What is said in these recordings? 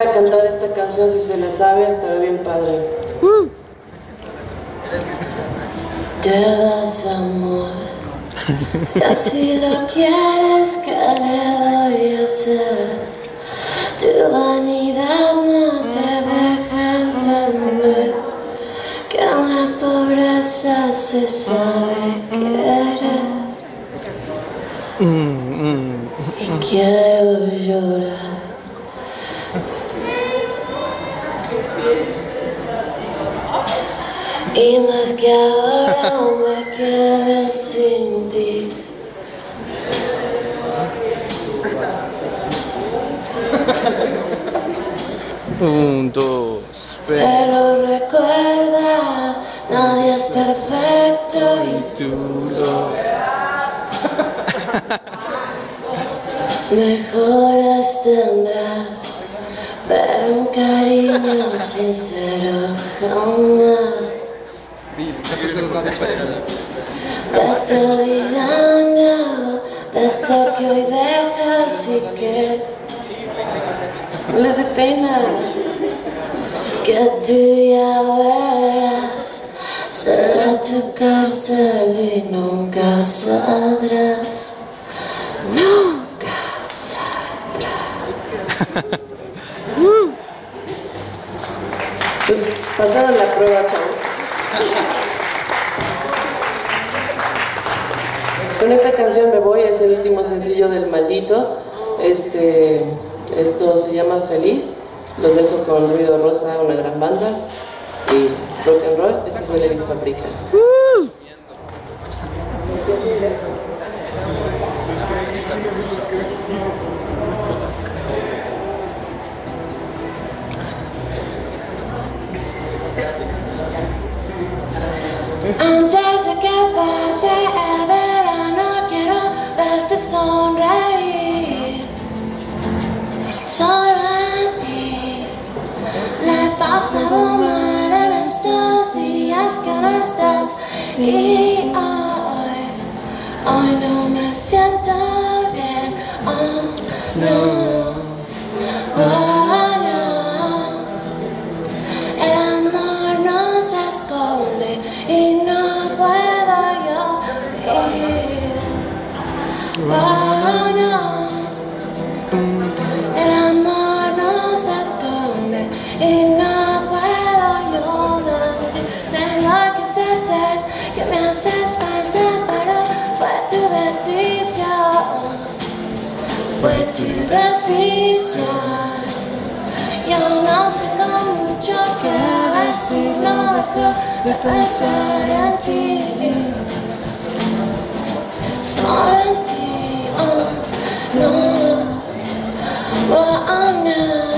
a cantar esta canción si se la sabe, estará bien padre. Te das amor, si así lo quieres, ¿qué le voy a hacer? Tu vanidad no te deja entender que en la pobreza se sabe querer. Y quiero llorar. Y más que ahora me quedé sin ti. Un, dos, tres. Pero recuerda, nadie es perfecto y Tú lo mejoras tendrás. Pero un cariño sincero jamás. Olvidando de esto que hoy dejas y que no les dé pena. Que tú ya verás, será tu cárcel y nunca saldrás. Nunca saldrás. Pues pasaron la prueba, chavos. Con esta canción me voy, es el último sencillo del maldito. Este, esto se llama Feliz. Los dejo con Ruido Rosa, una gran banda. Y rock and roll. Este es el Elvis Paprika. Antes de que pase el verano quiero verte sonreír. Solo a ti. Le pasa mal en estos días que no estás. Y hoy, hoy no me siento que me haces falta, pero fue tu decisión. Fue tu decisión. Yo no tengo mucho que decir, no dejo de pensar en ti. Solo en ti, oh, no, oh, oh, no.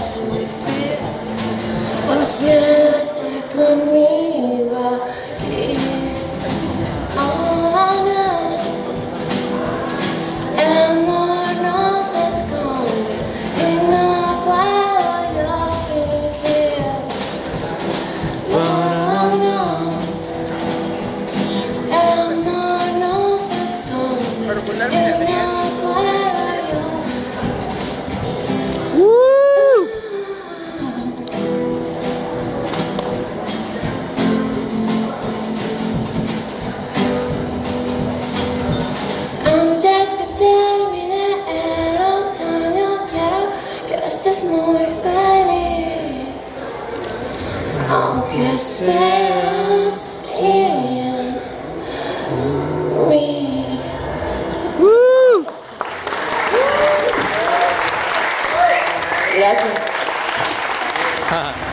aunque seas sin mí. Woo!